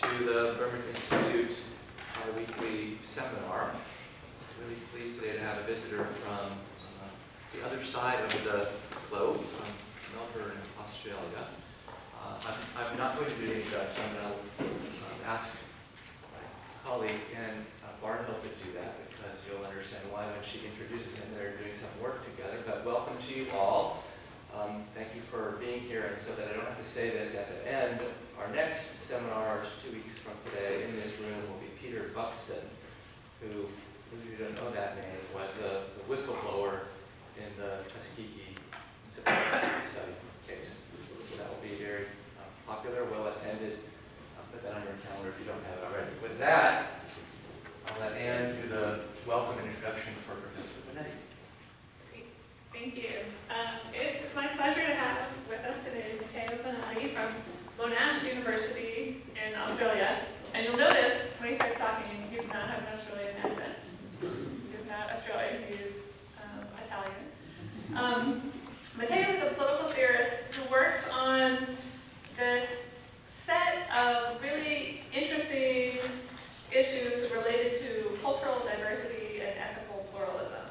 to the Berman Institute bi-weekly seminar. I'm Really pleased today to have a visitor from uh, the other side of the globe, from Melbourne, Australia. Uh, I'm, I'm not going to do any Dutch, I'm going to um, ask my colleague Ann uh, Barnhill to do that because you'll understand why when she introduces him, they're doing some work together. But welcome to you all. Um, thank you for being here, and so that I don't have to say this at the end, our next seminar, two weeks from today, in this room will be Peter Buxton, who, if you don't know that name, was the, the whistleblower in the Tuskegee study case. So that will be very uh, popular, well attended. Uh, put that on your calendar if you don't have it already. With that, I'll let Ann do the welcome and introduction for Professor Bonotti. Great. Thank you. Um, it's my pleasure to have with us today Matteo Bonotti from Monash University in Australia. And you'll notice when he starts talking, he does not have an Australian accent. He is not Australian, he is um, Italian. Um, Matteo is a political theorist who works on this set of really interesting issues related to cultural diversity and ethical pluralism,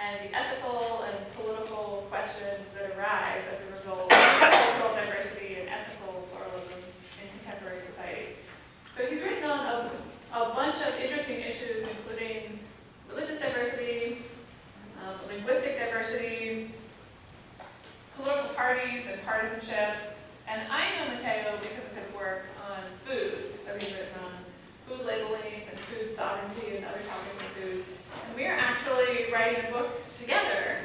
and the ethical and political questions that arise as a result of cultural diversity and ethical pluralism in society. So he's written on a, a bunch of interesting issues, including religious diversity, um, linguistic diversity, political parties and partisanship, and I know Matteo because of his work on food. So he's written on food labeling and food sovereignty and other topics of food. And we are actually writing a book together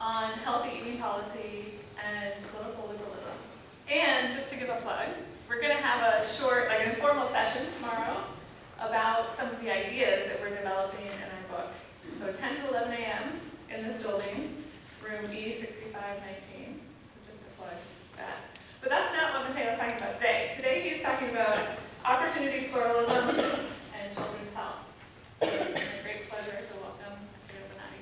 on healthy eating policy and political liberalism. And just to give a plug, we're going to have a short, like an informal session tomorrow about some of the ideas that we're developing in our book. So 10 to 11 a.m. in this building, room E6519, just to plug that. But that's not what Matteo's talking about today. Today he's talking about opportunity pluralism and children's health. It's a great pleasure to welcome Matteo Bonotti.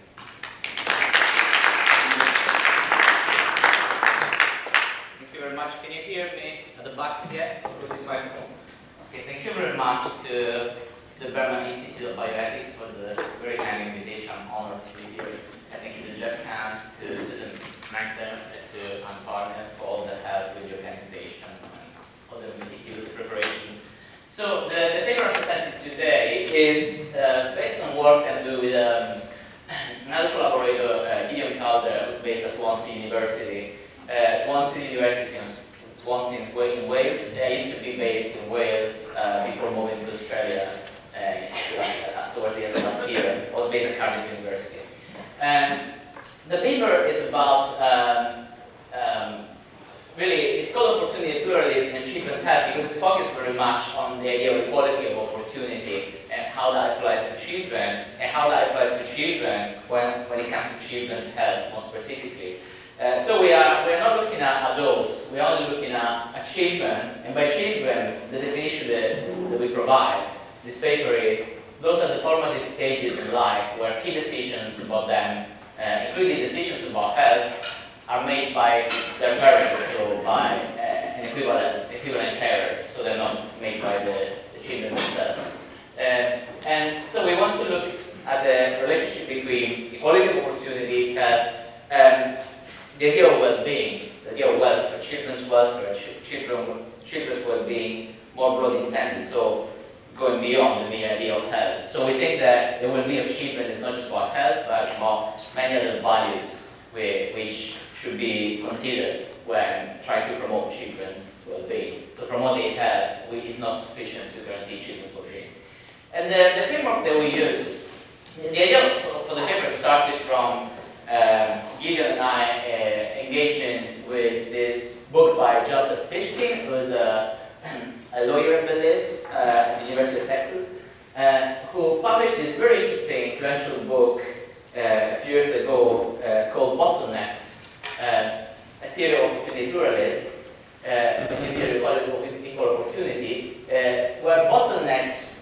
Thank you very much. Can you hear me at the back here? Okay, thank you very much to the Berman Institute of Bioethics for the very kind invitation. I'm honored to be here. And thank you to Jeff Kahn, to Susan Meister, to Anne for all the help with the organization and all the meticulous preparation. So the, the paper I presented today is uh, based on work I do with um, another collaborator, uh, Gideon Calder, who's based at Swansea University. Uh, Swansea University is Swansea in in Wales. I used to be based in Wales uh, before moving to Australia uh, towards the end of last year. I was based at Cardiff University. And the paper is about um, um, really it's called opportunity pluralism and children's health because it's focused very much on the idea of equality of opportunity and how that applies to children and how that applies to children when, when it comes to children's health more specifically. Uh, so we are, we are not looking at adults, we are only looking children, and by children, the definition that, that we provide, this paper is, those are the formative stages in life where key decisions about them, uh, including decisions about health, are made by their parents or by uh, an equivalent, equivalent carers, so they're not made by the, the children themselves. Uh, and so we want to look at the relationship between equality of opportunity, health, and the idea of well-being, idea of welfare, children's welfare, ch- children, children's well-being, more broadly intended, so going beyond the mere idea of health. So we think that the well-being of children is not just about health, but about many other values which should be considered when trying to promote children's well-being. So promoting health is not sufficient to guarantee children's well-being. And the, the framework that we use, the idea for the paper started from um, Gideon and I uh, in with this book by Joseph Fishkin, who's a, a lawyer, I believe, uh, at the University of Texas, uh, who published this very interesting, influential book uh, a few years ago uh, called Bottlenecks, uh, a theory of opportunity pluralism, uh, a theory of equal opportunity, where bottlenecks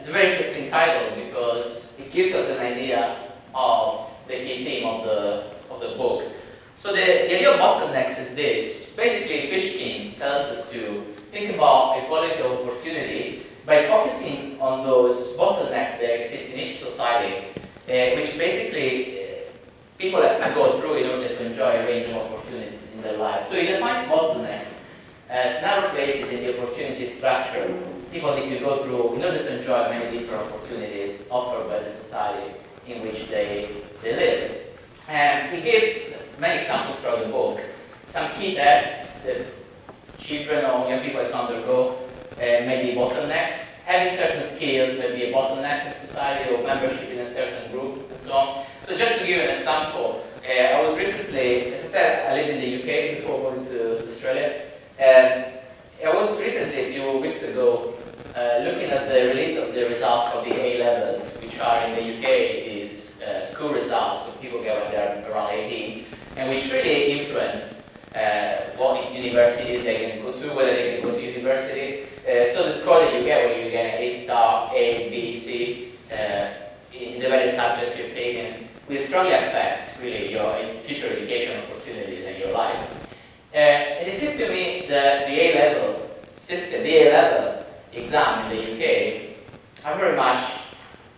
is a very interesting title because it gives us an idea of the key theme of the, of the book. So the, the idea of bottlenecks is this. Basically, Fishkin tells us to think about equality of opportunity by focusing on those bottlenecks that exist in each society, uh, which basically uh, people have to go through in order to enjoy a range of opportunities in their lives. So it defines bottlenecks as narrow places in the opportunity structure people need to go through in order to enjoy many different opportunities offered by the society in which they, they live. And he gives many examples from the book. Some key tests that children or young people have to undergo uh, may be bottlenecks. Having certain skills may be a bottleneck in society or membership in a certain group and so on. So just to give an example, uh, I was recently, as I said, I lived in the UK before going to Australia. And I was recently, a few weeks ago, uh, looking at the release of the results of the A levels, which are in the UK, school results, so people get when they're around 18, and which really influence uh, what universities they can go to, whether they can go to university. Uh, so the score that you get when you get A star, A, B, C, uh, in the various subjects you've taken, will strongly affect really your future education opportunities and your life. Uh, and it seems to me that the A level system, the A level exam in the UK are very much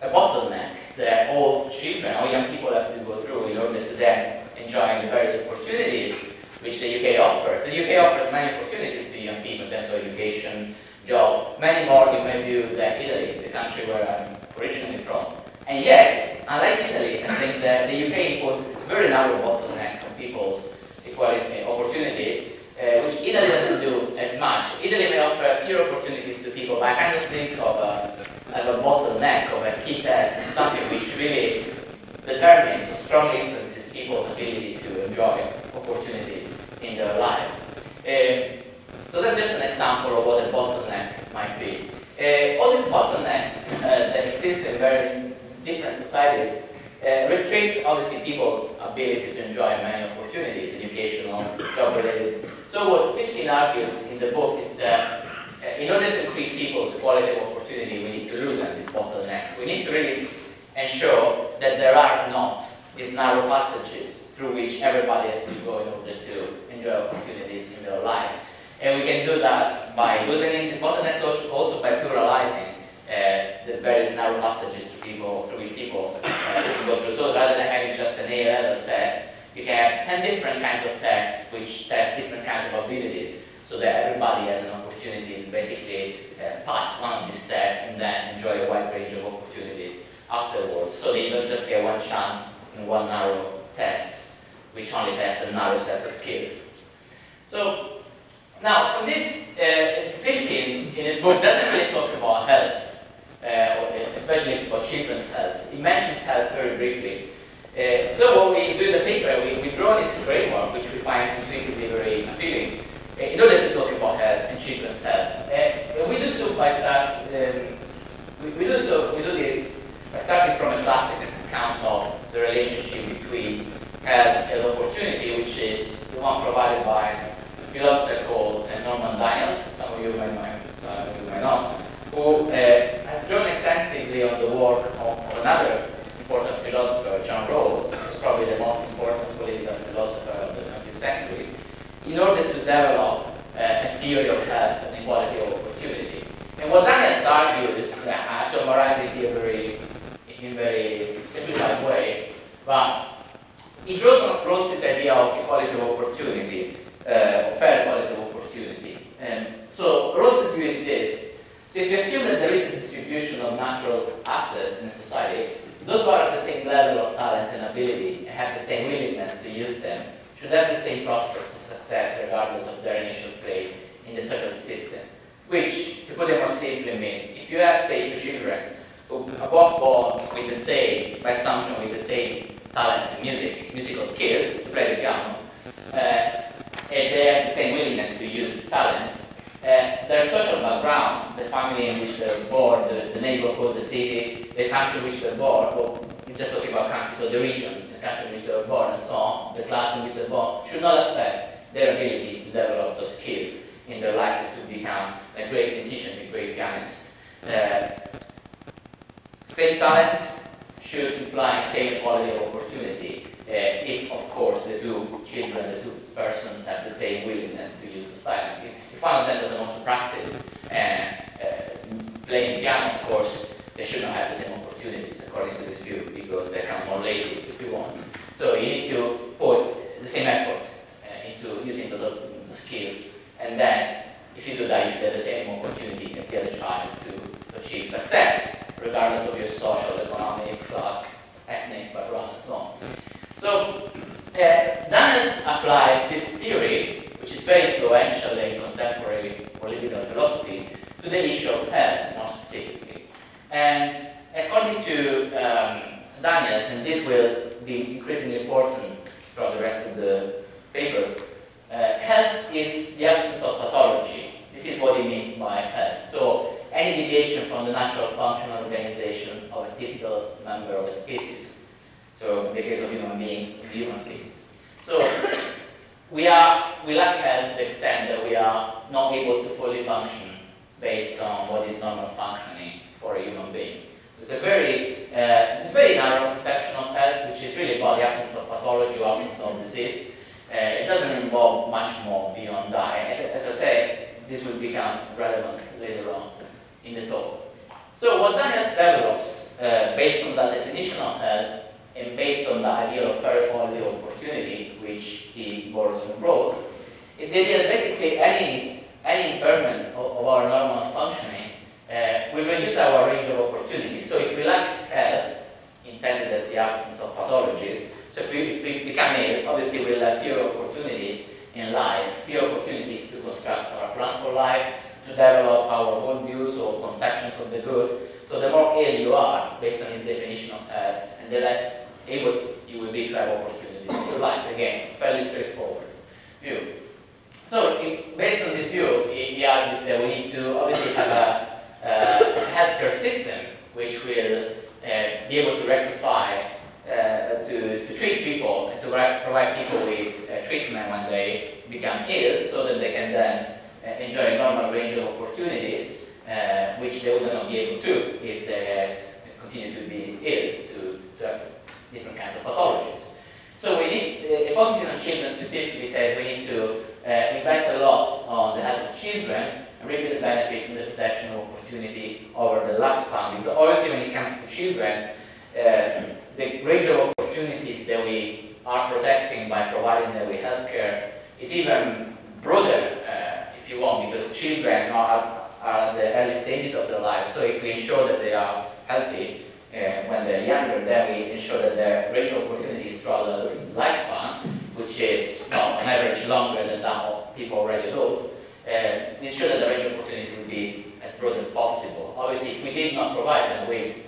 a bottleneck that all children, all young people have to go through in order to then enjoy the various opportunities which the UK offers. The UK offers many opportunities to young people in terms of education, job, many more you may view than Italy, the country where I'm originally from. And yet, unlike Italy, I think that the UK imposes its very narrow bottleneck on people's equality opportunities uh, which Italy doesn't do as much. Italy may offer fewer opportunities to people, but I of think of a, of a bottleneck, of a key test, something which really determines or strongly influences people's ability to enjoy opportunities in their life. Uh, so that's just an example of what a bottleneck might be. Uh, all these bottlenecks uh, that exist in very different societies uh, restrict, obviously, people's ability to enjoy many opportunities, educational, job-related so what Fishkin argues in the book is that uh, in order to increase people's quality of opportunity, to these bottlenecks. We need to really ensure that there are not these narrow passages through which everybody has to go in order to enjoy opportunities in their life. And we can do that by loosening these bottlenecks, also by pluralizing uh, the various narrow passages to people, through which people uh, can go through. So rather than having just an A-level test, you can have 10 different kinds of tests which test different kinds of abilities so that everybody has an opportunity to basically uh, pass one of these tests and then enjoy a wide range of opportunities afterwards. So they don't just get one chance in one narrow test, which only tests a narrow set of skills. So now from this, uh, Fishkin in his book doesn't really talk about health, uh, especially about children's health. He mentions health very briefly. Uh, so what we do in the paper, we, we draw this framework which we find intuitively very appealing uh, in order to talk about health and children's health. Uh, we do so by start, um, we, we, do so, we do this by starting from a classic account of the relationship between health and opportunity, which is the one provided by a philosopher called uh, Norman Daniels, some of you might know, some of you may not, who uh, has drawn extensively on the work of, of another important philosopher, John Rawls, who's probably the most important political philosopher of the 20th century, in order to develop uh, a theory of health and equality of opportunity. And what Daniels argues, uh, I summarize it here very, in a very simplified way, but he draws on Rawls' idea of equality of opportunity, uh, fair equality of opportunity. And so Rawls' view is this. So if you assume that there is a distribution of natural assets in society, those who are at the same level of talent and ability and have the same willingness to use them should have the same prospects success regardless of their initial place in the social system. Which, to put it more simply, means if you have, say, two children who both born with the same, by assumption, with the same talent in music, musical skills to play the piano, uh, and they have the same willingness to use these talents, uh, their social background, the family in which they're born, the, the neighborhood, the city, the country in which they're born, or we're just talking about country, so the region, the country in which they were born, and so on, the class in which they're born, should not affect their ability to develop those skills in their life to become a great musician, a great pianist. Uh, same talent should imply same quality of opportunity uh, if, of course, the two children, the two persons have the same willingness to use the talent. If one of them doesn't want to practice and uh, playing piano, of course, they should not have the same opportunities according to this view because they are more lazy if you want. So you need to put the same effort to using those the skills. And then, if you do that, you get the same opportunity as the other child to achieve success, regardless of your social, economic, class, ethnic background, and so on. So, uh, Daniels applies this theory, which is very influential in contemporary political philosophy, to the issue of health, more specifically. And according to um, Daniels, and this will be increasingly important provide and wait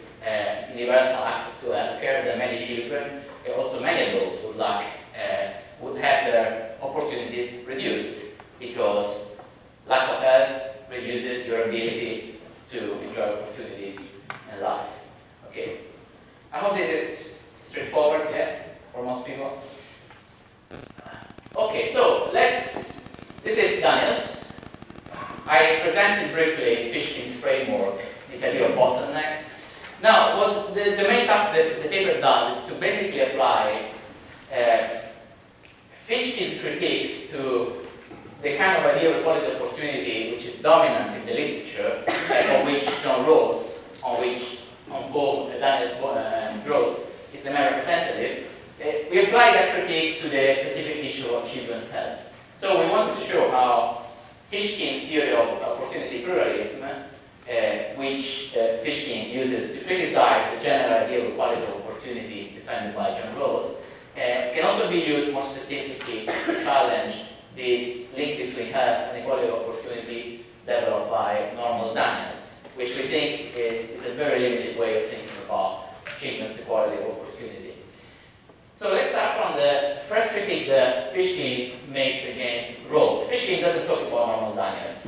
by Norman Daniels, which we think is, is a very limited way of thinking about achievements, equality, or opportunity. So let's start from the first critique that Fishkin makes against Rawls. Fishkin doesn't talk about Norman Daniels.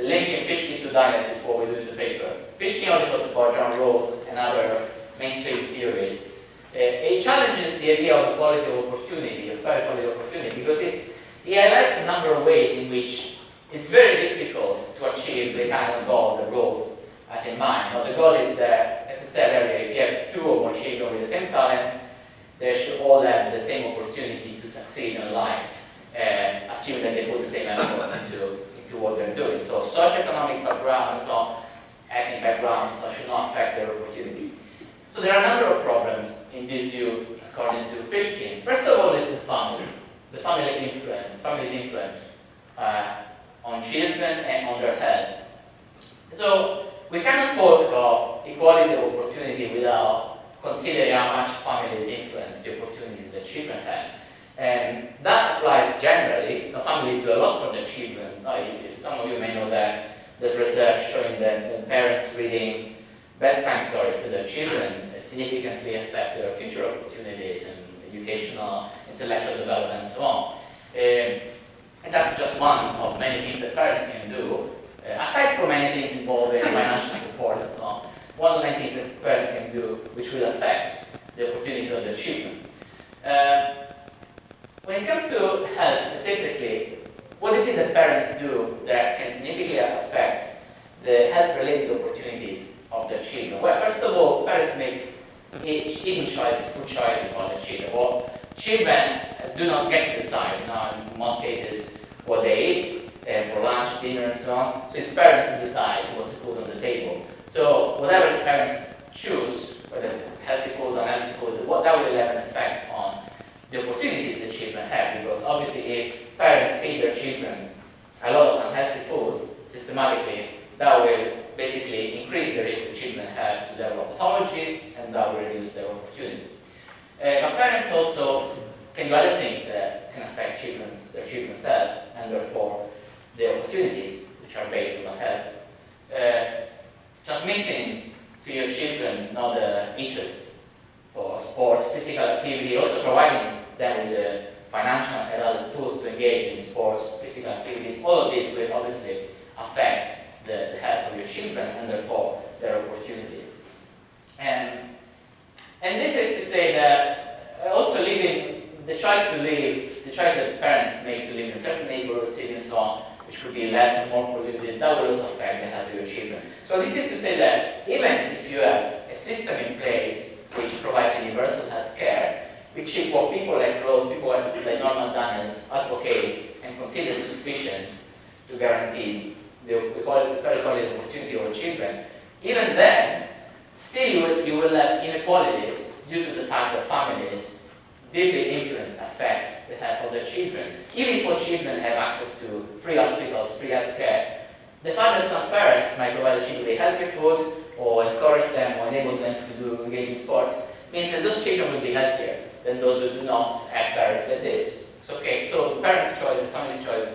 Linking Fishkin to Daniels is what we do in the paper. Fishkin only talks about John Rawls and other mainstream theorists. Uh, it challenges the idea of equality of opportunity, of parity of opportunity, because it, it highlights a number of ways in which it's very difficult to achieve the kind of goal that Rawls has in mind. Now, the goal is that necessarily if you have two or more children with the same talent, they should all have the same opportunity to succeed in life, uh, assuming that they put the same effort into, into what they're doing. So socioeconomic background and so on, ethnic background so should not affect their opportunity. So there are a number of problems in this view according to Fishkin. First of all is the family, the family influence, family's influence. Uh, on children and on their health. So we cannot talk of equality of opportunity without considering how much families influence the opportunities that children have. And that applies generally. The families do a lot for their children. Some of you may know that there's research showing that the parents reading bedtime stories to their children significantly affect their future opportunities and educational, intellectual development, and so on. Um, and that's just one of many things that parents can do. Uh, aside from many things involving financial support and so on, one of the many things that parents can do which will affect the opportunities of their children. Uh, when it comes to health specifically, what is it that parents do that can significantly affect the health-related opportunities of their children? Well, first of all, parents make eating choices, food choices for their children. Well, children do not get to decide, now in most cases, what they eat for lunch, dinner, and so on. So it's parents who decide what to put on the table. So whatever the parents choose, whether it's healthy food or unhealthy food, what that will have an effect on the opportunities the children have. Because obviously, if parents feed their children a lot of unhealthy foods systematically, that will basically increase the risk the children have to develop pathologies, and that will reduce their opportunities. Uh, but parents also can do other things that can affect children's, their children's health, and therefore the opportunities which are based on health. Uh, transmitting to your children not the interest for sports, physical activity, also providing them with the financial and other tools to engage in sports, physical activities, all of these will obviously affect the, the health of your children and therefore their opportunities. And, and this is to say that also living, the choice to live, the choice that parents make to live in a certain neighborhood, city and so on, which could be less or more polluted, that will also affect the health of your children. So this is to say that even if you have a system in place which provides universal health care, which is what people like Rawls, people like, Norman Daniels advocate and consider sufficient to guarantee the, we the quality, fair quality opportunity of children, even then, still you will, you will have inequalities due to the fact that families deeply influence, affect the health of their children. Even if all children have access to free hospitals, free health care, the fact that some parents might provide children with healthy food or encourage them or enable them to do engage in sports means that those children will be healthier than those who do not have parents like this. So, okay, so parents' choice, the family's choice,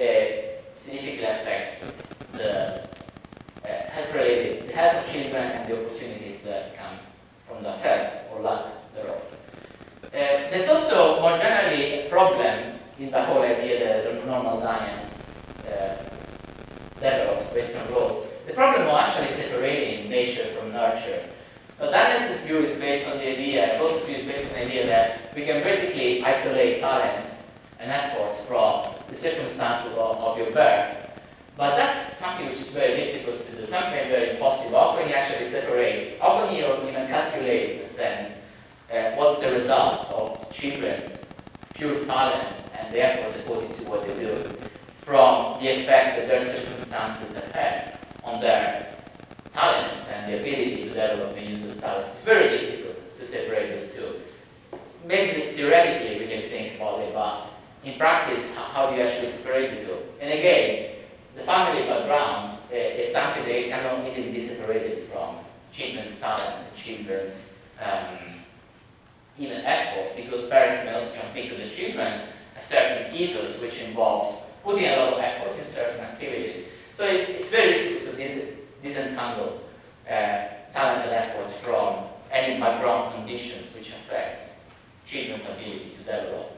uh, significantly affects the uh, health-related, the health of children and the opportunities that come from the health or lack thereof. Uh, there's also more generally a problem in the whole idea that the Norman Daniels uh, develops based on Rawls. The problem of actually separating nature from nurture. But Daniels' view is based on the idea, Rawls's view is based on the idea that we can basically isolate talent and effort from the circumstances of, of your birth. But that's something which is very difficult to do, something very impossible. How can you actually separate? How can you even calculate, in sense, uh, what's the result of children's pure talent and the effort they put what they do from the effect that their circumstances have had on their talents and the ability to develop and use those talents. It's very difficult to separate those two. Maybe theoretically we can think about it, but in practice, how, how do you actually separate the two? And again, the family background uh, is something that cannot easily be separated from children's talent, children's um, even effort, because parents may also transmit to the children a certain ethos which involves putting a lot of effort in certain activities. So it's, it's very difficult to dis disentangle uh, talent and effort from any background conditions which affect children's ability to develop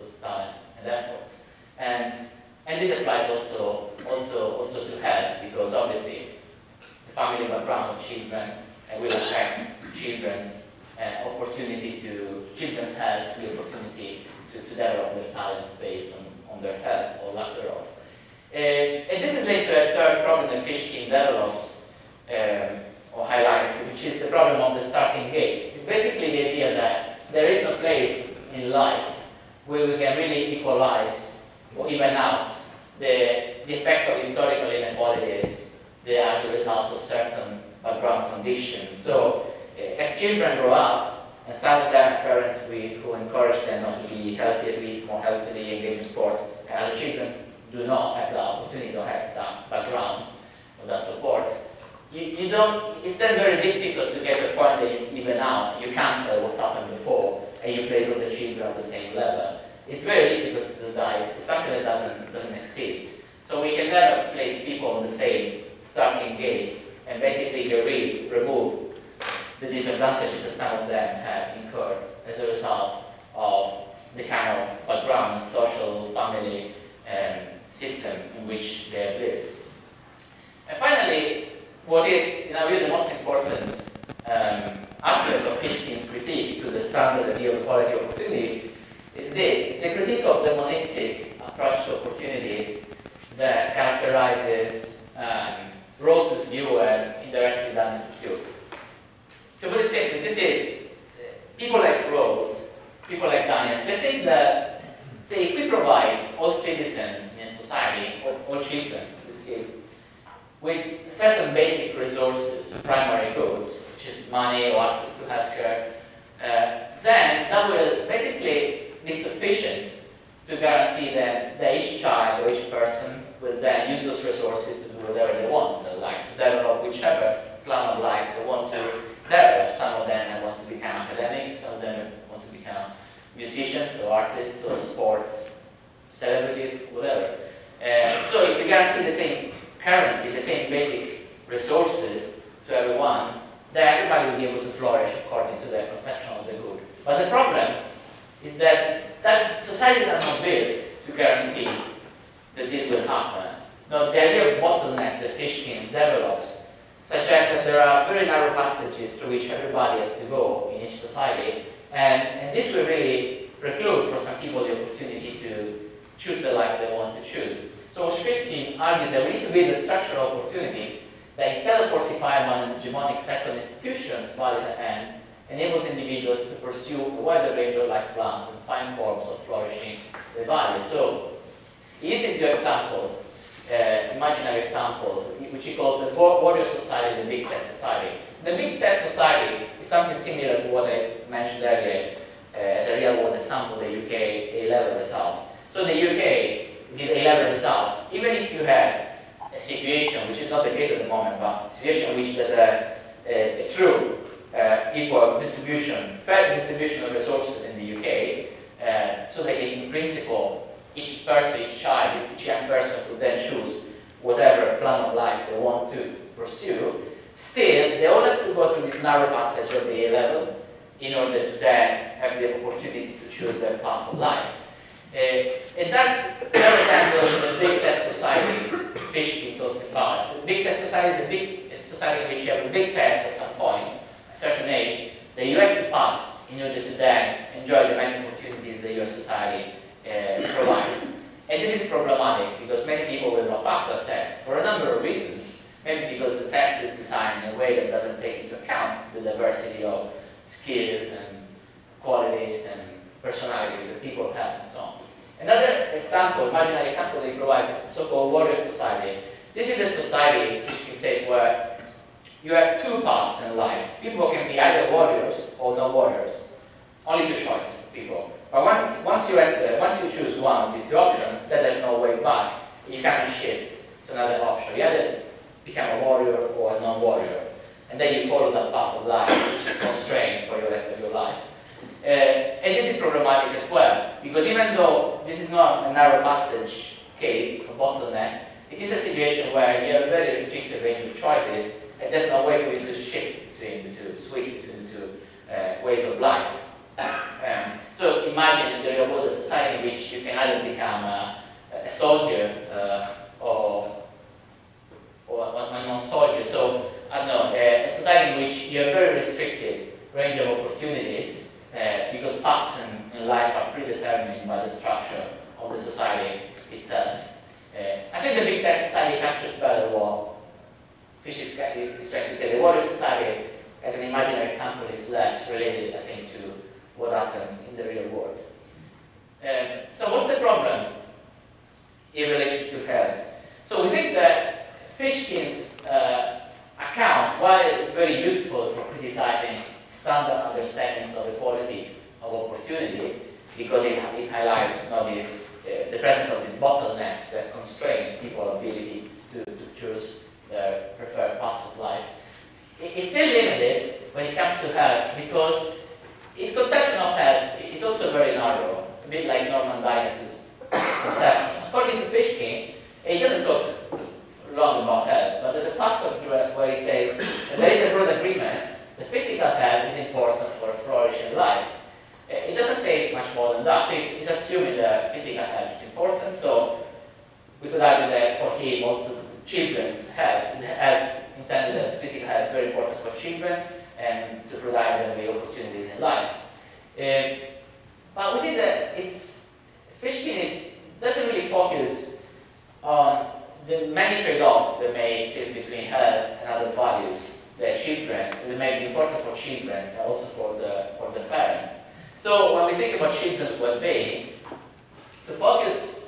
those talent and efforts. And, and this applies also, also, also to health, because obviously the family background of children uh, will affect children's uh, opportunity to children's health, the opportunity to, to develop their talents based on, on their health or lack thereof. Uh, and this is to a third problem that Fishkin develops um, or highlights, which is the problem of the starting gate. It's basically the idea that there is no place in life where we can really equalize or even out the the effects of historical inequalities, they are the result of certain background conditions. So as children grow up, and some of them parents we, who encourage them not to be healthy, to eat more healthily, engage in sports, and other children do not have the opportunity, don't have that background or that support. You, you don't, it's then very difficult to get a point that you even out, you cancel what's happened before, and you place all the children on the same level. It's very difficult to do that, it's something that doesn't, doesn't exist. So we can never place people on the same starting gate and basically re remove the disadvantages that some of them have incurred as a result of the kind of background, social, family um, system in which they have lived. And finally, what is, in our view, the most important um, aspect of Fishkin's critique to the standard ideal quality of opportunity is this. The critique of the monistic approach to opportunities that characterizes um, Rawls's view and indirectly Daniel's view. To put it simply, this is people like Rawls, people like Daniels, they think that, say, if we provide all citizens in a society, or all children in this case, with certain basic resources, primary goods, which is money or access to healthcare, uh, then that will basically be sufficient to guarantee that, that each child or each person will then use those resources to do whatever they want in their life, to develop whichever plan of life they want to develop. Some of them want to become academics, some of them want to become musicians or artists or sports celebrities, whatever. Uh, so if we guarantee the same currency, the same basic resources to everyone, then everybody will be able to flourish according to their conception of the good. But the problem is that, that societies are not built to guarantee that this will happen. No, the idea of bottlenecks that Fishkin develops suggests that there are very narrow passages through which everybody has to go in each society, and, and this will really preclude for some people the opportunity to choose the life they want to choose. So Fishkin argues that we need to build a structural opportunities that instead of fortifying one hegemonic set of institutions, values, and ends, enables individuals to pursue a wider range of life plans and find forms of flourishing the values. So he uses the examples, uh, imaginary examples, which he calls the warrior society, the big test society. The big test society is something similar to what I mentioned earlier uh, as a real world example, the UK A-level result. So the UK, these A-level results, even if you have a situation, which is not the case at the moment, but a situation which there's a, a, a true uh, equal distribution, fair distribution of resources in the UK, uh, so that in principle, each person, each child, each young person could then choose whatever plan of life they want to pursue. Still, they all have to go through this narrow passage of the A level in order to then have the opportunity to choose their path of life. Uh, and that's, that resembles the big test society Fishkin talks about. The big test society is a big society in which you have a big test at some point, a certain age, that you have to pass in order to then enjoy the many opportunities that your society uh, provides. And this is problematic because many people will not pass that test for a number of reasons. Maybe because the test is designed in a way that doesn't take into account the diversity of skills and qualities and personalities that people have and so on. Another example, imaginary example that he provides is the so-called warrior society. This is a society, which he says, where you have two paths in life. People can be either warriors or no warriors. Only two choices for people. But once, once you enter, once you choose one of these two options, then there's no way back. You cannot shift to another option. You either become a warrior or a non-warrior. And then you follow that path of life, which is constrained for the rest of your life. Uh, and this is problematic as well, because even though this is not a narrow passage case, a bottleneck, it is a situation where you have a very restricted range of choices, and there's no way for you to shift between the two, switch between the two uh, ways of life. Um, so imagine in the real world society in which you can either become a, a soldier uh, or, or a non-soldier. So, I don't know, a, a society in which you have very restricted range of opportunities uh, because paths in, in, life are predetermined by the structure of the society itself. Uh, I think the big test society captures better what Fish is, is trying to say. The warrior society, as an imaginary example, is less related, I think, to what happens in the real world. Um, so what's the problem in relation to health? So we think that Fishkin's uh, account, while it's very useful for criticizing standard understandings of equality of opportunity, because it, it highlights you know, this, uh, the presence of these bottlenecks that constrains people's ability to, to choose their preferred path of life. It, it's still limited when it comes to health because his conception of health is also very narrow, a bit like Norman Daniels's conception. According to Fishkin, he doesn't talk long about health, but there's a passage where he says there is a broad agreement that physical health is important for flourishing life. Eh, it doesn't say much more than that. He's, he's assuming that physical health is important. So we could argue that for him also children's health, the health intended as physical health is very important for children and to provide them the opportunities in life. Uh, but we think that it's Fishkin is, doesn't really focus on the many trade-offs that may exist between health and other values that children, that may be important for children and also for the, for the parents. So when we think about children's well-being, to focus,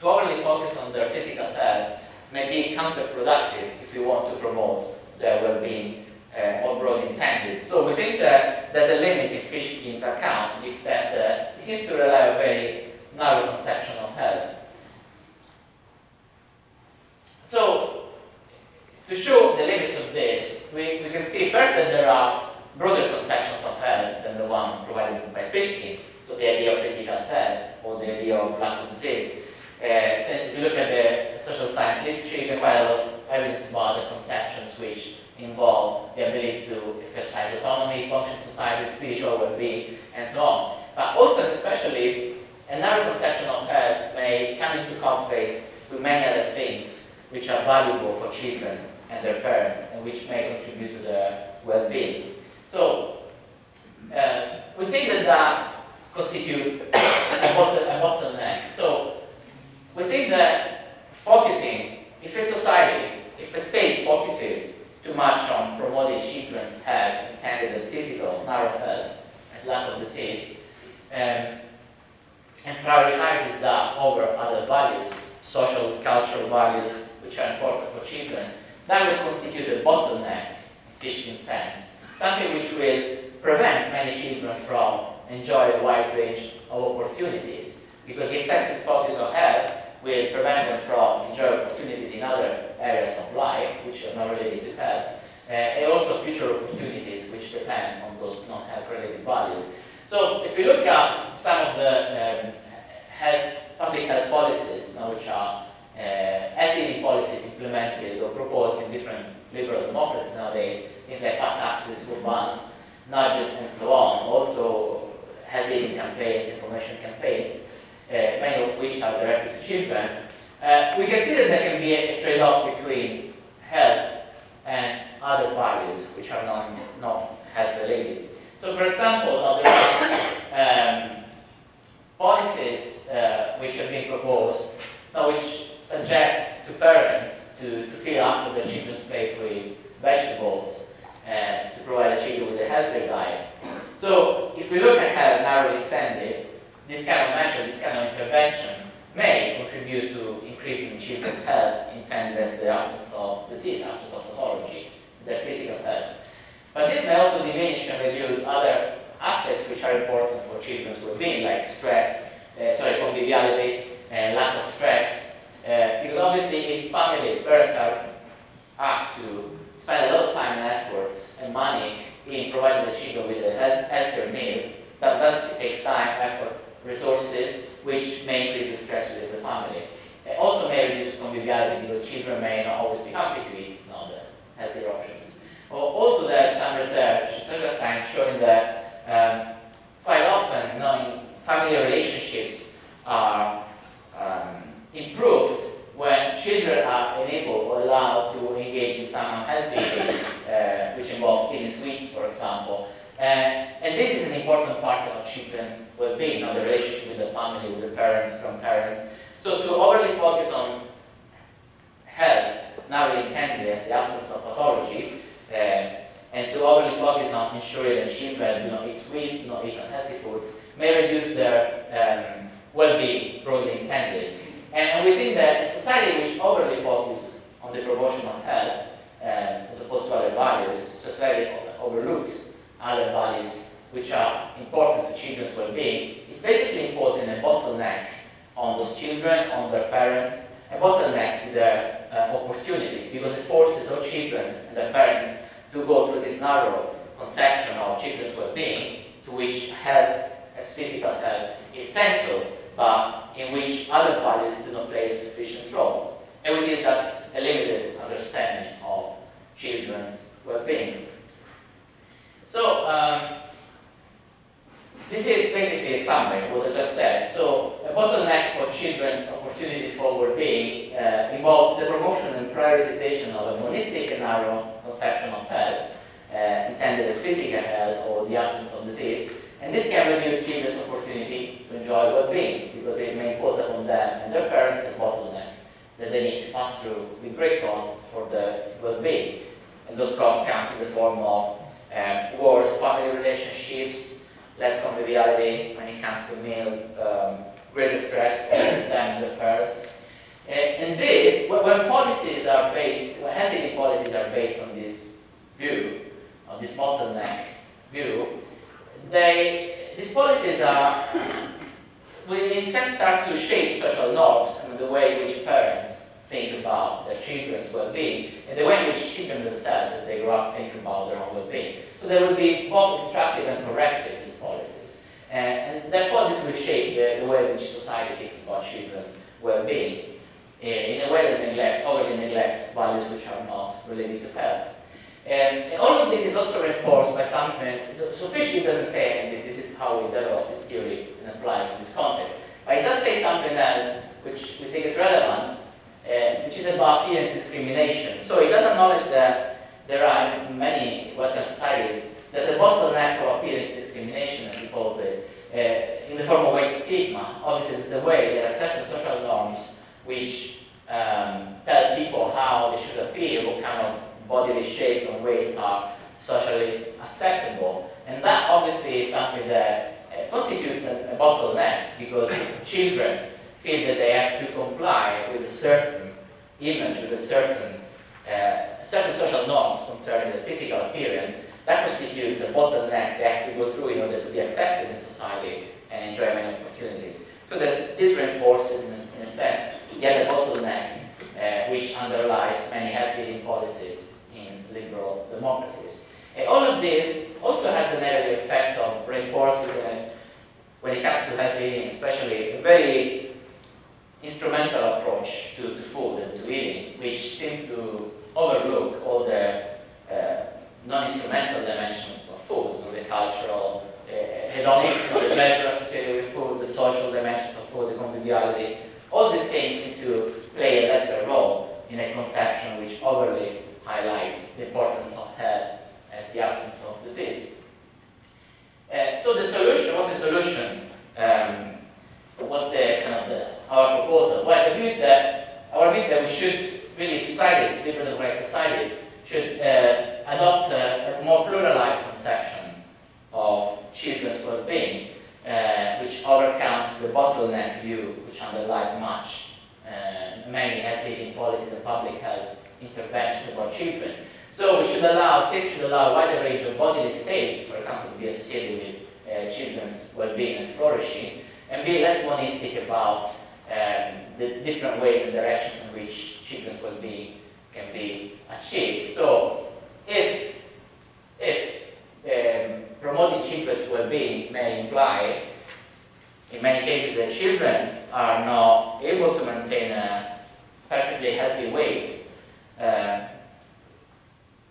to overly focus on their physical health may be counterproductive if we want to promote their well-being uh, more broadly intended. So we think that there's a limit in Fishkin's account to the extent that it seems to rely on a very narrow conception of health. So, to show the limits of this, we, we can see first that there are broader conceptions of health than the one provided by Fishkin. So the idea of physical health or the idea of lack of disease. Uh, so if you look at the social science literature, you can find a lot of evidence about the conceptions which involve the ability to exercise autonomy, function society, spiritual well-being, and so on. But also and especially, another conception of health may come into conflict with many other things which are valuable for children and their parents and which may contribute to their well-being. So, uh, we think that that constitutes a, bottle, a bottleneck. So, we think that focusing, if a society, if a state focuses too much on promoting children's health intended as physical, narrow health, as lack of disease, um, and prioritizes that over other values, social, cultural values, which are important for children, that will constitute a bottleneck in Fishkin sense, something which will prevent many children from enjoying a wide range of opportunities, because the excessive focus on health will prevent them from enjoying opportunities in other areas of life, which are not related to health, uh, and also future opportunities which depend on those non-health related values. So if we look at some of the um, health, public health policies, you know, which are uh, policies implemented or proposed in different liberal democracies nowadays, things like fat taxes, food bans, nudges, and so on, also health campaigns, information campaigns, uh, many of which are directed to children, uh, we can see that there can be a, a trade-off between health and other values which are non, not health related. So for example, there are um, policies uh, which are being proposed now which suggest to parents to, to fill after their children's plate with vegetables and to provide the children with a healthier diet. So if we look at health narrowly intended, this kind of measure, this kind of intervention may contribute to increasing children's health intended as the absence of disease, absence of pathology, their physical health. But this may also diminish and reduce other aspects which are important for children's well-being, like stress, uh, sorry, conviviality, and lack of stress. Uh, because obviously if families, parents are asked to spend a lot of time and effort and money in providing the children with a health, healthier meals, that, that takes time, effort, resources, which may increase the stress within the family. It also may reduce conviviality because children may not always be happy to eat the healthier options. Well, also there's some research, social science, showing that um, quite often family relationships are um, improved when children are enabled or allowed to engage in some unhealthy games, uh, which involves eating sweets, for example, and this is an important part of children's well-being, of the relationship with the family, with the parents, grandparents. So to overly focus on health, narrowly intended as the absence of pathology, uh, and to overly focus on ensuring that children do not eat sweets, do not eat unhealthy foods, may reduce their um, well-being, broadly intended. And we think that a society which overly focuses on the promotion of health, uh, as opposed to other values, society overlooks other values which are important to children's well-being, is basically imposing a bottleneck on those children, on their parents, a bottleneck to their uh, opportunities, because it forces all children and their parents to go through this narrow conception of children's well-being, to which health as physical health is central, but in which other values do not play a sufficient role. And we think that's a limited understanding of children's well-being. So, um, this is basically a summary of what I just said. So, a bottleneck for children's opportunities for well-being uh, involves the promotion and prioritization of a monistic and narrow conception of health, uh, intended as physical health or the absence of disease. And this can reduce children's opportunity to enjoy well-being because it may impose upon them and their parents a bottleneck that they need to pass through with great costs for their well-being. And those costs come in the form of um, wars, family relationships, less conviviality when it comes to meals, um, greater stress than the parents. Uh, and this, when, policies are based, when health policies are based on this view, on this bottleneck view, they, these policies are, will in a sense start to shape social norms and the way in which parents think about their children's well-being and the way in which children themselves, as they grow up, think about their own well-being. So there will be both instructive and corrective, these policies. And, and therefore this will shape the, the, way in which society thinks about children's well-being uh, in a way that neglects, overly neglects values which are not related to health. And, all of this is also reinforced by something, uh, so, so Fishkin doesn't say, and this, this is how we develop this theory and apply it to this context, but it does say something else which we think is relevant, uh, which is about appearance discrimination. So it does acknowledge that there are many Western societies, there's a bottleneck of appearance discrimination, as he calls it, uh, in the form of weight stigma. Obviously, there's a way, there are certain social norms which um, tell people how they should appear, what kind of bodily shape and weight are socially acceptable. And that obviously is something that uh, constitutes a, a, bottleneck because children feel that they have to comply with a certain image, with a certain, uh, certain social norms concerning the physical appearance. That constitutes a bottleneck they have to go through in order to be accepted in society and enjoy many opportunities. So this, this reinforces, in, in a sense, yet a bottleneck uh, which underlies many health policies in liberal democracies. And all of this also has the negative effect of reinforcing, the, when it comes to health eating especially, a very instrumental approach to, to food and to eating, which seems to overlook all the uh, non-instrumental dimensions of food, you know, the cultural, uh, hedonic, you know, the pleasure associated with food, the social dimensions of food, the conviviality. All these things seem to play a lesser role in a conception which overly highlights the importance of health as the absence of disease. Uh, so the solution, what's the solution? Um, the kind of the, our proposal? Well, the view is that our view is that we should really societies, different democratic societies, should uh, adopt a, a, more pluralized conception of children's well-being, uh, which overcomes the bottleneck view which underlies much, uh, many health-eating policies and public health interventions about children. So we should allow, states should allow a wider range of bodily states, for example, to be associated with uh, children's well-being and flourishing, and be less monistic about um, the different ways and directions in which well-being can be achieved. So if, if um, promoting children's well-being may imply, in many cases, that children are not able to maintain a perfectly healthy weight uh,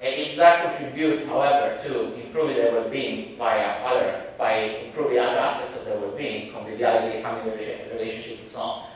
if that contributes, however, to improving their well-being via other, by improving other aspects of their well-being, conviviality, family relationships, and so on,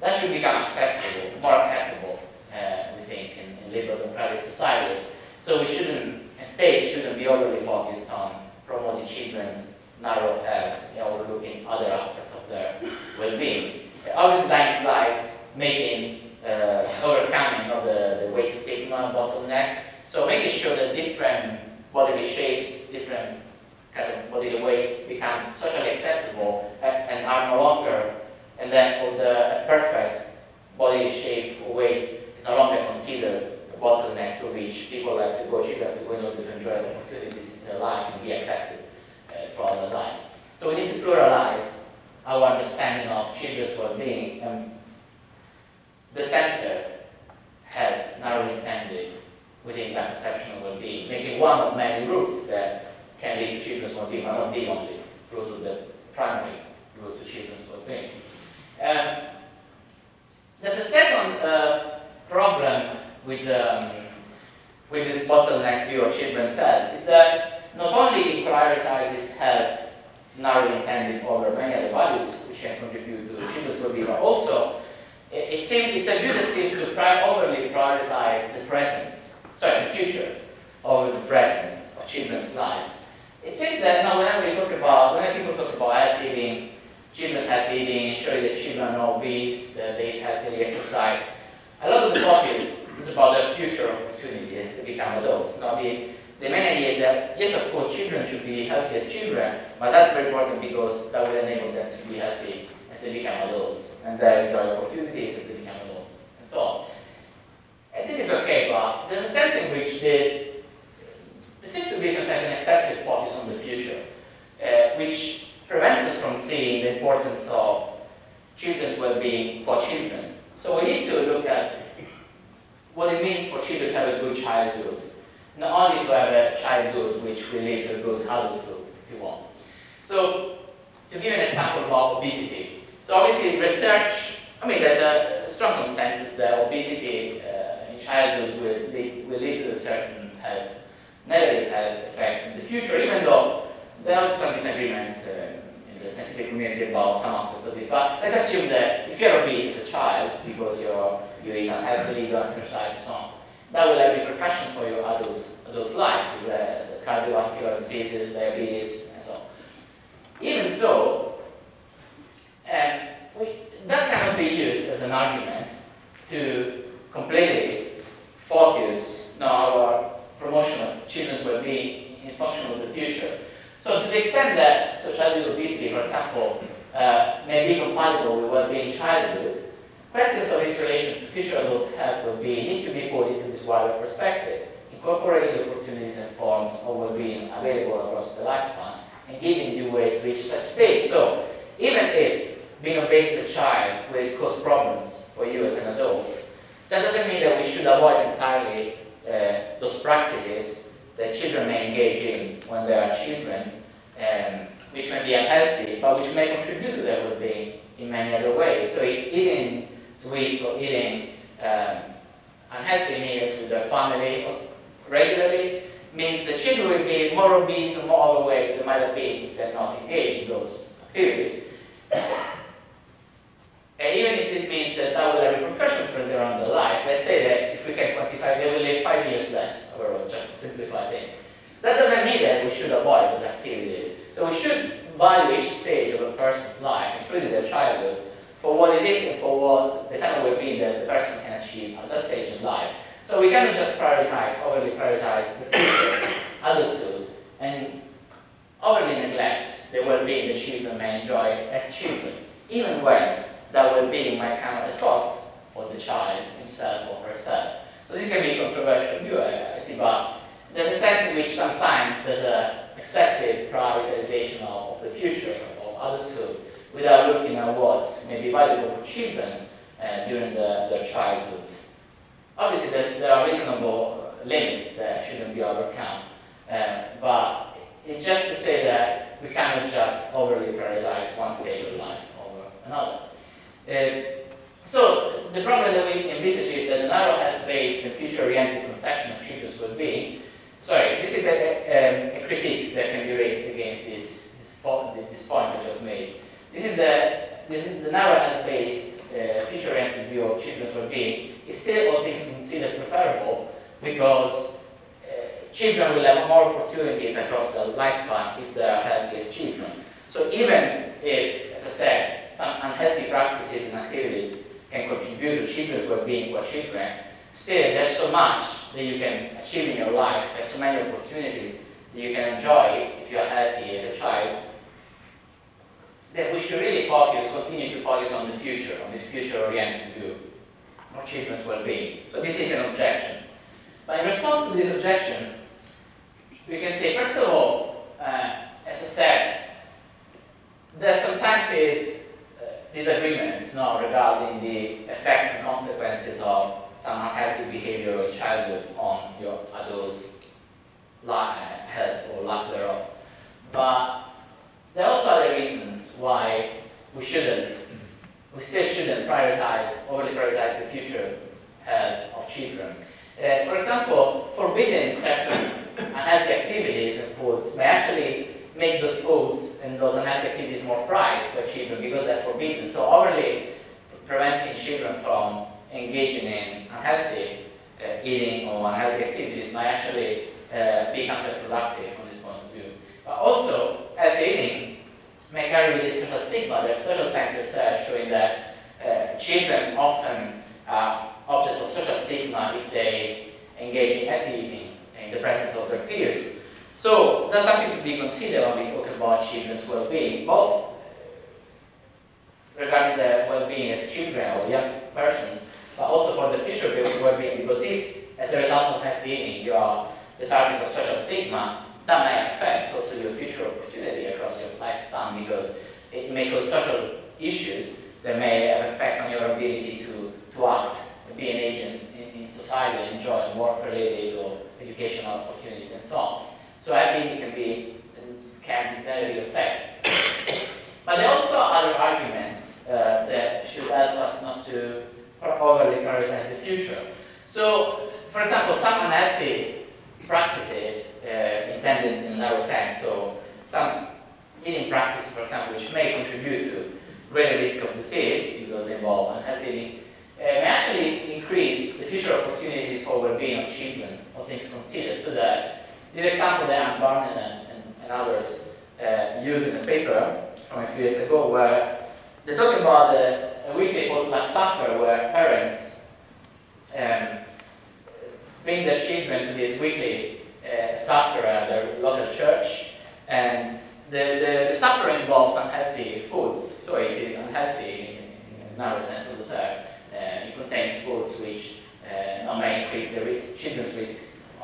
that should become acceptable, more acceptable, uh, we think, in, in liberal democratic societies. So we shouldn't, states shouldn't be overly focused on promoting children's narrow health, you know, overlooking other aspects of their well-being. Obviously, that implies making uh, overcoming of the, the weight stigma bottleneck. So making sure that different bodily shapes, different kinds of bodily weights become socially acceptable and, and are no longer, and then for the perfect body shape or weight is no longer considered a bottleneck through which people like to go, have to go in order to enjoy the opportunities in their life and be accepted uh, from pluralize our understanding of children's well-being, and the center had narrowly intended within that conception of well-being, making one of many routes that can lead to children's well-being, but not the only route of the primary route to children's well-being. Um, there's a second uh, problem with, um, with this bottleneck view of children's health, is that not only it prioritizes health narrowly intended over many other values which can contribute to children's well-being, but also it, it seems it's a view that seems to overly prioritize the present, sorry, the future over the present of children's lives. It seems that now whenever we talk about, whenever people talk about health eating, children's health eating, ensuring children are obese, that they healthily exercise, a lot of the focus is about their future opportunities to become adults. Now the, the main idea is that, yes, of course, children should be healthy as children, but that's very important because that will enable them to be healthy as they become adults, and they enjoy opportunities as they become adults, and so on. And this is okay, but there's a sense in which this there seems to be sometimes an excessive focus on the future, uh, which prevents us from seeing the importance of children's well-being for children. So we need to look at what it means for children to have a good childhood, not only to have a childhood which will lead to a good adulthood, if you want. So, to give an example about obesity. So obviously research, I mean there's a strong consensus that obesity uh, in childhood will lead, will lead to a certain health negative health effects in the future, even though there are some disagreements uh, in the scientific community about some aspects of this. But let's assume that if you're obese as a child, because you're, you eat unhealthily, you exercise and so on, that will have repercussions for your adult, adult life, uh, cardiovascular diseases, diabetes, and so on. Even so, um, we, that cannot be used as an argument to completely focus now our promotion of children's well-being in function of the future. So to the extent that childhood obesity, for example, uh, may be compatible with well-being childhood, questions of its relation to future adult health well-being need to be put into this wider perspective, incorporating the opportunities and forms of well-being available across the lifespan, and giving due weight to each such stage. So even if being obese as a child will cause problems for you as an adult, that doesn't mean that we should avoid entirely uh, those practices that children may engage in when they are children, um, which may be unhealthy, but which may contribute to their well-being in many other ways. So if eating sweets or eating um, unhealthy meals with their family regularly means the children will be more obese or more overweight than they might have been if they're not engaged in those activities. And even if this means that that will have repercussions for their own life, let's say that we can quantify, they will live five years less overall, just to simplify things. That doesn't mean that we should avoid those activities. So we should value each stage of a person's life, including their childhood, for what it is and for what the kind of well-being that the person can achieve at that stage in life. So we cannot just prioritize, overly prioritize the future, adulthood, and overly neglect the well-being that children may enjoy as children, even when that well-being might come at a cost for the child himself or herself. So this can be a controversial view, I, I see, but there's a sense in which sometimes there's an excessive prioritization of the future, of adulthood, without looking at what may be valuable for children uh, during the, their childhood. Obviously, there, there, are reasonable limits that shouldn't be overcome, uh, but it's just to say that we cannot just overly prioritize one stage of life over another. Uh, so the problem that we envisage is that the narrow health-based and future-oriented conception of children's well-being, sorry, this is a, a, a, critique that can be raised against this, this, point, this point I just made. This is the, this is the narrow health-based, uh, future-oriented view of children's well-being is still all things considered preferable because uh, children will have more opportunities across the lifespan if they are healthy as children. So even if, as I said, some unhealthy practices and activities can contribute to children's well-being for children, still there's so much that you can achieve in your life, there's so many opportunities that you can enjoy if you are healthy as a child, that we should really focus, continue to focus on the future, on this future-oriented view of children's well-being. So this is an objection. But in response to this objection, we can say, first of all, uh, as I said, the is uh, disagreement no, regarding the effects and consequences of some unhealthy behavior in childhood on your adult life, health or lack thereof. But there are also other reasons why we shouldn't, we still shouldn't prioritize, overly prioritize the future health of children. Uh, for example, forbidding certain unhealthy activities and foods may actually make those foods and those unhealthy activities more prized for children because they're forbidden. So overly preventing children from engaging in unhealthy uh, eating or unhealthy activities might actually uh, be counterproductive from this point of view. But also, healthy eating may carry with it social stigma. There's social science research showing that uh, children often are objects of social stigma if they engage in healthy eating in the presence of their peers. So that's something to be considered when we talk about children's well-being, both regarding their well-being as children or young persons, but also for the future well-being, because if, as a result of eating, you are the target of social stigma, that may affect also your future opportunity across your lifetime, because it may cause social issues that may have effect on your ability to, to act, be an agent in, in society, enjoy work-related or educational opportunities and so on. So I think it can be can necessarily affect. but there are also other arguments uh, that should help us not to overly prioritize the future. So, for example, some unhealthy practices uh, intended in narrow sense, so some eating practices, for example, which may contribute to greater risk of disease because they involve unhealthy eating, uh, may actually increase the future opportunities for well-being of children, all things considered, so that this example that Barnett and, and, and others uh, in the paper from a few years ago, where they're talking about a, a weekly potluck supper where parents um, bring their children to this weekly uh, supper at their local church, and the, the, the, involves unhealthy foods, so it is unhealthy in, in narrow sense of the term. Uh, it contains foods which uh, may increase the risk, children's risk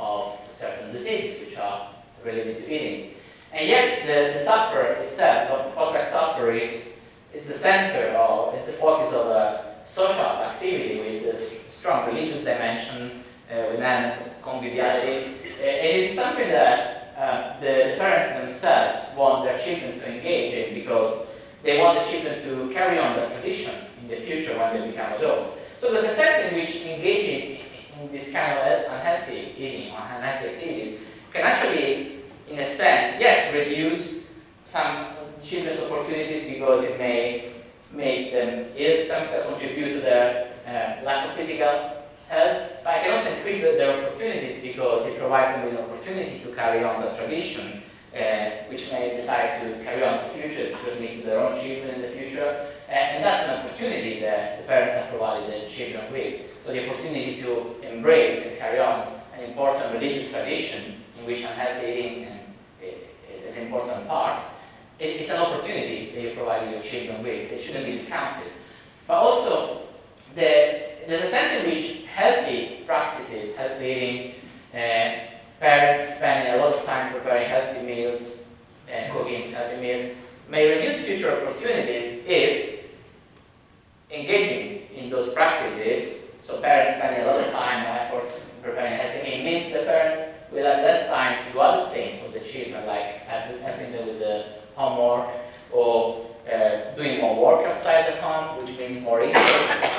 of certain diseases which are related to eating. And yet, the, the supper itself, the potluck supper, is, is the center or is the focus of a social activity with a strong religious dimension, uh, with an conviviality. Uh, it is something that uh, the, the parents themselves want their children to engage in because they want the children to carry on the tradition in the future when they become adults. So there's a sense in which engaging this kind of unhealthy eating or unhealthy activities can actually, in a sense, yes, reduce some children's opportunities because it may make them ill some extent, contribute to their uh, lack of physical health, but it can also increase their opportunities because it provides them with an opportunity to carry on the tradition, uh, which may decide to carry on in the future, transmit to their own children in the future, and, and that's an opportunity that the parents have provided the children with. So the opportunity to embrace and carry on an important religious tradition in which unhealthy eating eh, is an important part, it's an opportunity that you provide your children with. It shouldn't be discounted. But also, the, there's a sense in which healthy practices, healthy eating, uh, parents spending a lot of time preparing healthy meals, and cooking healthy meals, may reduce future opportunities if engaging in those practices. So parents spending a lot of time and effort preparing healthy meal. Means the parents will have less time to do other things for the children, like helping them with the homework or uh, doing more work outside the home, which means more income,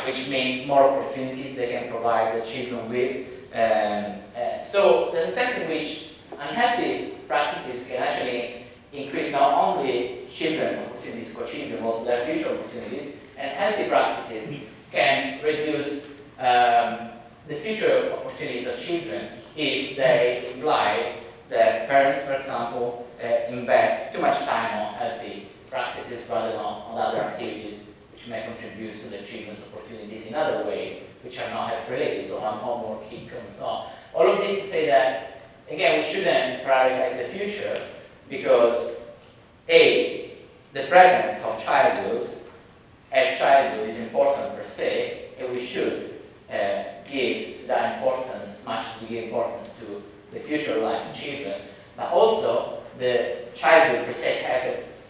which means more opportunities they can provide the children with. Um, uh, so there's a sense in which unhealthy practices can actually increase not only children's opportunities for children, but also their future opportunities, and healthy practices can reduce um, the future opportunities of children if they imply that parents, for example, uh, invest too much time on healthy practices rather than on, other activities which may contribute to the children's opportunities in other ways which are not health related, so on homework, income, and so on. All of this to say that, again, we shouldn't prioritize the future because A, the present of childhood as childhood is important per se, and we should uh, give to that importance as much as we give importance to the future life of children, but also the childhood per se has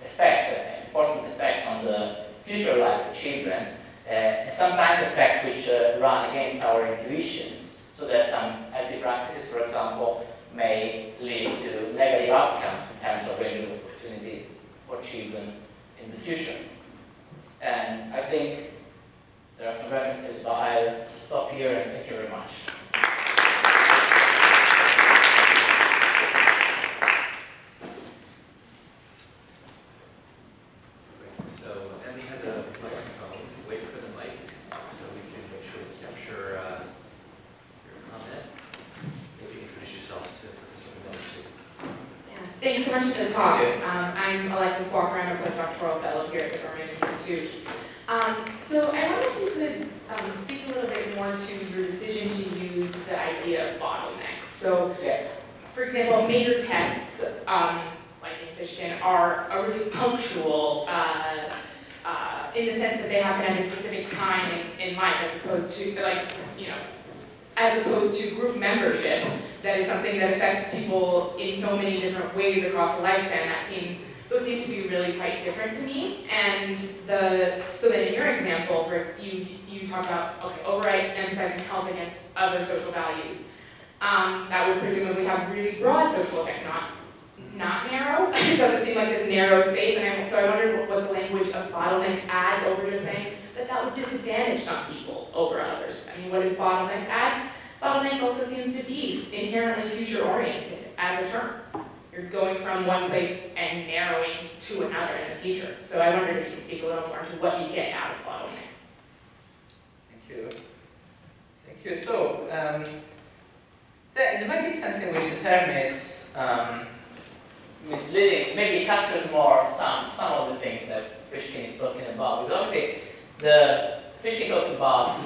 effects, important effects on the future life of children, uh, and sometimes effects which uh, run against our intuitions. So that some healthy practices, for example, may lead to negative outcomes in terms of range of opportunities for children in the future. And I think there are some references, but I'll stop here and thank you very much. So Emily has a microphone, wait for the mic, so we can make sure we capture uh, your comment. Maybe introduce yourself to Professor Mendes. Yeah, Thanks so much for the talk. Um, I'm Alexis Walker, I'm a postdoctoral fellow here at the Berman Institute. Um, so I wonder if you could um, speak a little bit more to your decision to use the idea of bottlenecks. So, Yeah. for example, major tests, um, like in Fishkin, are, are really punctual uh, uh, in the sense that they happen at a specific time in, in life as opposed to, like, you know, as opposed to group membership that is something that affects people in so many different ways across the lifespan. That seems, those seem to be really quite different to me. And the, so then in your example, you, you talk about, okay, override emphasizing health against other social values. Um, that would presumably have really broad social effects, not, not narrow. it doesn't seem like this narrow space. And I, so I wondered what, what the language of bottlenecks adds over just saying that that would disadvantage some people over others. I mean, what does bottlenecks add? Bottlenecks also seems to be inherently future-oriented as a term. You're going from one place and narrowing to another in the future. So I wondered if you could speak a little more to what you get out of bottlenecks. Thank you. Thank you. So, um, there, there might be sense in which the term is um, misleading. Maybe captures more some, some of the things that Fishkin is talking about. Because obviously, the Fishkin talks about,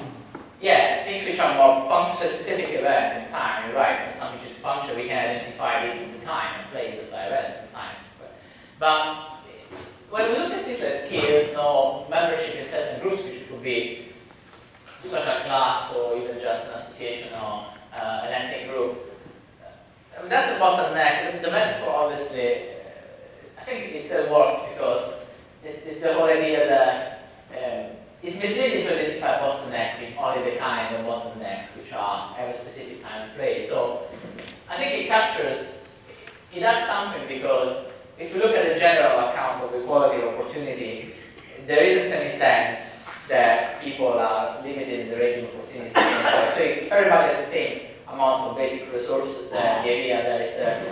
yeah, things which are more a specific event in time, you're right, some which is punctual, we can identify even the time and place of the event sometimes. But, but when we look at things like skills, no membership in certain groups, which could be social class or even just an association or uh, an ethnic group. I mean, that's a bottleneck. The, the metaphor, obviously, uh, I think it still works because it's, it's the whole idea that um, it's misleading to identify bottleneck with only the kind of bottlenecks which are at a specific time and place. So I think it captures, it adds something because if you look at the general account of equality of opportunity, there isn't any sense that people are limited in the range of opportunities. so if everybody has the same amount of basic resources, then the idea that is that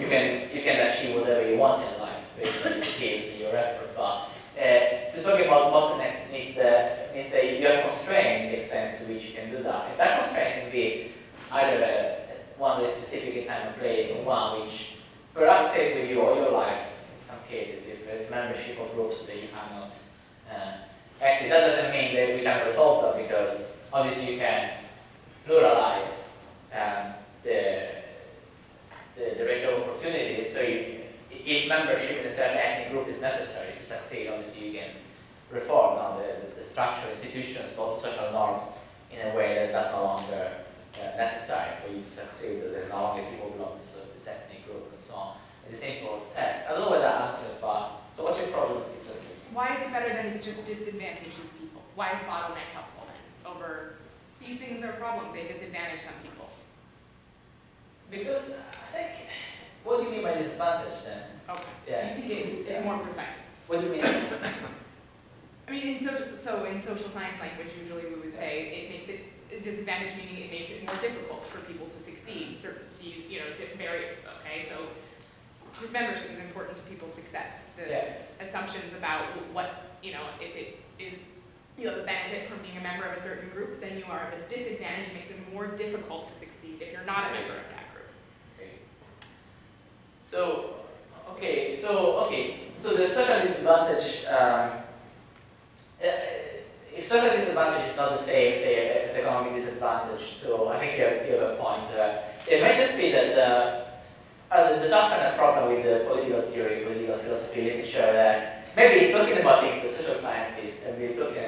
you can you can achieve whatever you want in life based on your skills and your effort. But uh, to talk about bottlenecks means that means that you are constrained the extent to which you can do that. And that constraint can be either a, one that is specific in time and place, or one which perhaps stays with you all your life. In some cases, if there's membership of groups that you cannot. Uh, Actually, that doesn't mean that we can resolve that because obviously you can pluralize um, the, the, the range of opportunities. So you, if membership in a certain ethnic group is necessary succeed, obviously you can reform now the, the, structure, institutions, both social norms in a way that that's no longer uh, necessary for you to succeed as no longer people belong to this ethnic group and so on. And the same for test. I don't know whether that answers, but so what's your problem? Why is it better than it's just disadvantages people? Why is bottlenecks helpful then over these things are problems, they disadvantage some people? Because I think, what do you mean by disadvantage then? Okay. Yeah. You think it's more precise? What do you mean? I mean, in social, so in social science language, usually we would say it makes it, disadvantage meaning it makes it more difficult for people to succeed, mm-hmm. certain, you, you know, very, okay, so membership is important to people's success. The Yeah. assumptions about what, you know, if it is, you have a benefit from being a member of a certain group, then you are, but disadvantage makes it more difficult to succeed if you're not a member of that group. Okay. So, okay, so, okay, so the social disadvantage, um, uh, if social disadvantage is not the same, say, as economic disadvantage, so I think you have, you have a point there. It might just be that the, uh, there's often a problem with the political theory, political philosophy literature that maybe it's talking about things the social scientists have been talking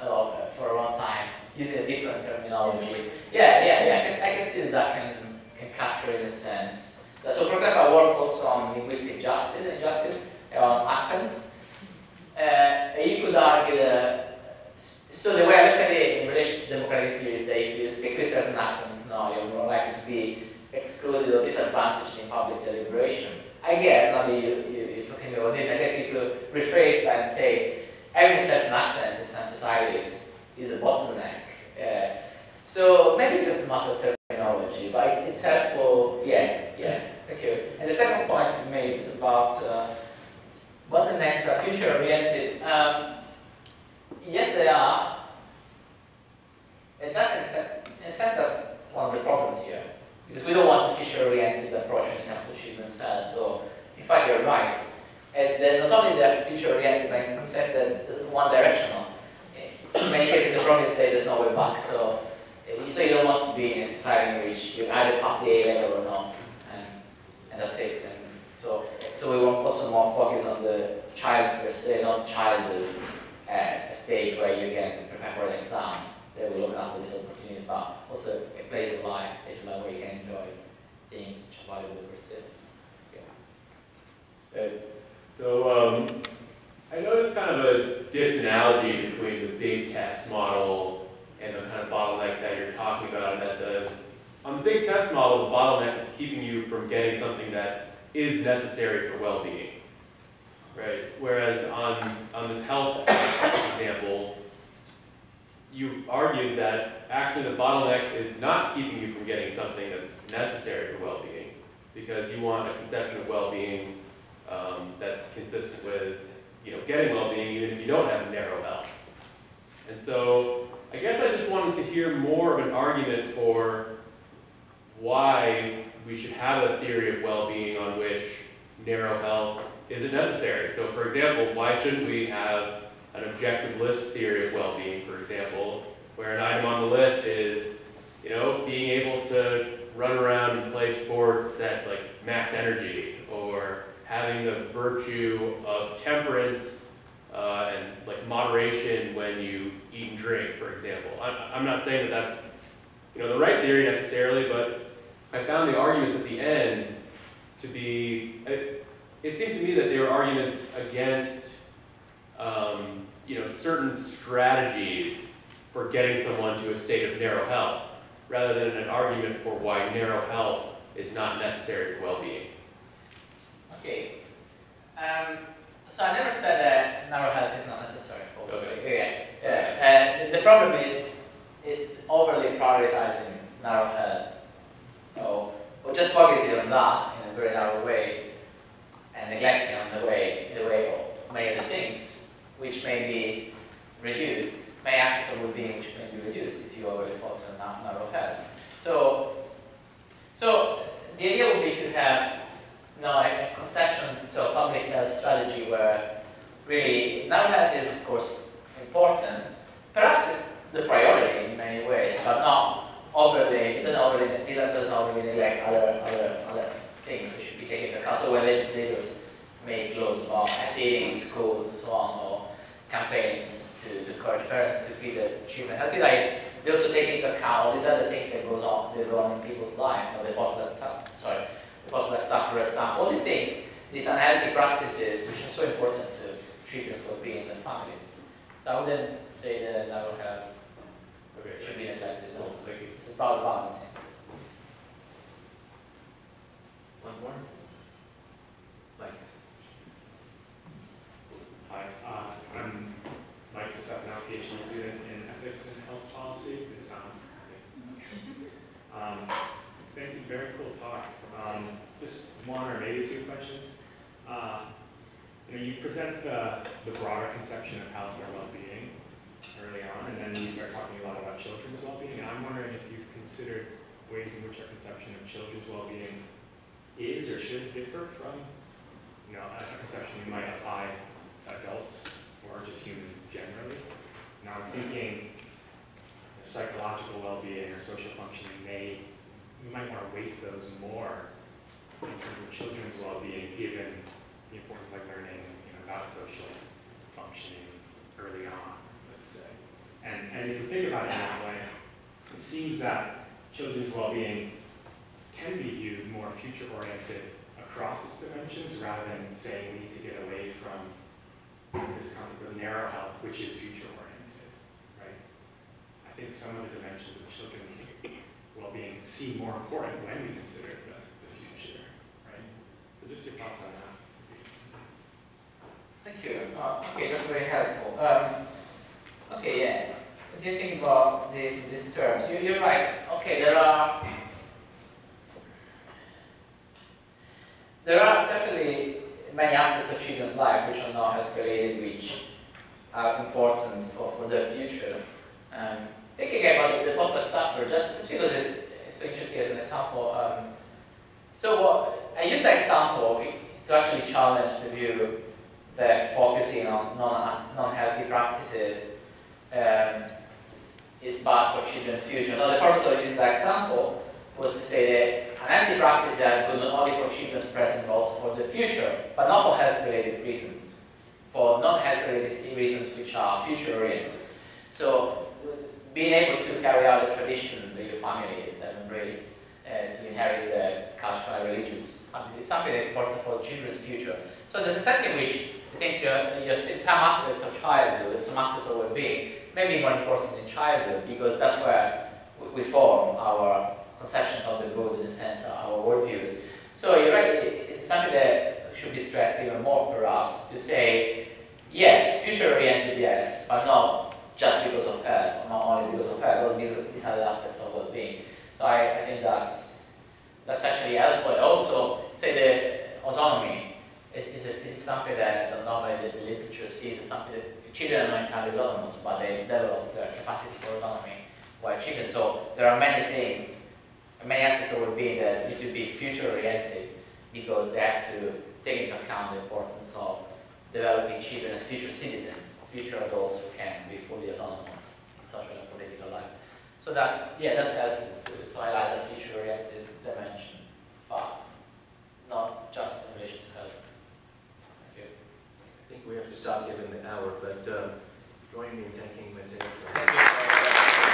a lot uh, for a long time, using a different terminology. Yeah, yeah, yeah, I can, I can see that that can, can capture in a sense. So for example, I work also on linguistic justice and justice on accent. Uh, you could argue that, so the way I look at it in relation to democratic theory is that if you speak with certain accents, no, you're more likely to be excluded or disadvantaged in public deliberation. I guess, now that you, you, you're talking about this, I guess you could rephrase that and say, having a certain accent in some societies is a bottleneck. Uh, so maybe it's just a matter of future-oriented. Um, yes, they are. And that's in a that's one of the problems here. Because we don't want a future-oriented approach when it comes to achievement health. So, in fact, you're right. And then not only they're future-oriented, but in some sense they're one-directional. In many cases, the problem is there's no way back. So, uh, so you don't want to be in a society in which you either pass the A level or not, and, and that's it. And so, so we want also more focus on the child per se, not childhood at a stage where you can prepare for an exam. They will look after these opportunities, but also a place of life, of life where you can enjoy things which are valuable per se. Yeah. Uh, So um, I noticed kind of a disanalogy between the big test model and the kind of bottleneck that you're talking about. That the on the big test model, the bottleneck is keeping you from getting something that is necessary for well-being, right? Whereas on on this health example, you argued that actually the bottleneck is not keeping you from getting something that's necessary for well-being, because you want a conception of well-being um, that's consistent with, you know, getting well-being even if you don't have narrow health. And so I guess I just wanted to hear more of an argument for why we should have a theory of well-being on which narrow health isn't necessary. So for example, why shouldn't we have an objective list theory of well-being, for example, where an item on the list is, you know, being able to run around and play sports at like max energy, or having the virtue of temperance uh, and like moderation when you eat and drink, for example. I'm, I'm not saying that that's, you know, the right theory necessarily, but I found the arguments at the end to be, it, it seemed to me that they were arguments against, um, you know, certain strategies for getting someone to a state of narrow health, rather than an argument for why narrow health is not necessary for well-being. Okay. Um, so I never said that narrow health is not necessary for Okay. Yeah. yeah. Uh, the problem is is overly prioritizing narrow health. Or, or just focusing on that in a very narrow way and neglecting on the way the way of many other things which may be reduced, may aspects of well-being which may be reduced if you overly focus on na- narrow health. So so the idea would be to have no, a conception, so public health strategy where really narrow health is of course important, perhaps it's the priority in many ways, but not overly, it doesn't overly, it doesn't other, other, other things which should be taken into account. So when legislators make laws about feeding in schools and so on, or campaigns to, to encourage parents to feed their children healthy diets, they also take into account all these other things that goes on, that go on in people's lives, or the bottle that, sorry, about like for example, all these things, these unhealthy practices, which are so important to children's well-being in the families. So I wouldn't say that I health Okay. should be neglected. No. Cool, thank you. It's about balancing. One more? Mike? Hi, uh, I'm Mike DeStefano, PhD student in ethics and health policy. Does it sound? Um, Thank you, very cool talk. Um, Just one or maybe two questions. Uh, You know, you present the, broader conception of health or well-being early on, and then you start talking a lot about children's well-being. And I'm wondering if you've considered ways in which our conception of children's well-being is or should differ from, you know, a conception you might apply to adults or just humans generally. Now I'm thinking psychological well-being or social functioning may, we might want to weight those more in terms of children's well-being, given the importance of learning, you know, about social functioning early on, let's say. And, and if you think about it in that way, it seems that children's well-being can be viewed more future-oriented across its dimensions rather than saying we need to get away from this concept of narrow health, which is future-oriented, right? I think some of the dimensions of children's well-being seem more important when we consider the, the future, right? So just your thoughts on that. Thank you. Uh, okay, that's very helpful. Um, okay, yeah. What do you think about these these terms? You, you're right. Okay, there are there are certainly many aspects of children's life which are not health related, which are important for, for their future. Um, thinking about the potluck supper, just, just because it's, it's so interesting as an example. Um, so what, I use that example to actually challenge the view that focusing on non, non-healthy practices um, is bad for children's future. Now, the purpose of using that example was to say that an healthy practices are good not only for children's present but also for the future, but not for health-related reasons, for non-health-related reasons which are future-oriented. So, being able to carry out the tradition that your family has embraced uh, to inherit the cultural and religious is something that's important for children's future. So there's a sense in which I think you're, some aspects of childhood, some aspects of well-being may be more important in childhood because that's where we, form our conceptions of the good in a sense, of our worldviews. So you're right, it's something that should be stressed even more perhaps to say, yes, future-oriented, yes, but not just because of health, not only because of health, but because these other aspects of well-being. So I, I think that's that's actually helpful. Also, say the autonomy is, is, is something that normally the literature sees as something that children are not entirely autonomous, but they develop their capacity for autonomy while children. So there are many things, many aspects of well-being that need to be future-oriented because they have to take into account the importance of developing children as future citizens, future adults who can be fully autonomous in social and political life. So that's, yeah, that's helpful to, to highlight the future-oriented dimension, but not just in relation to health. Thank you. I think we have to stop given the hour, but um, join me in thanking you.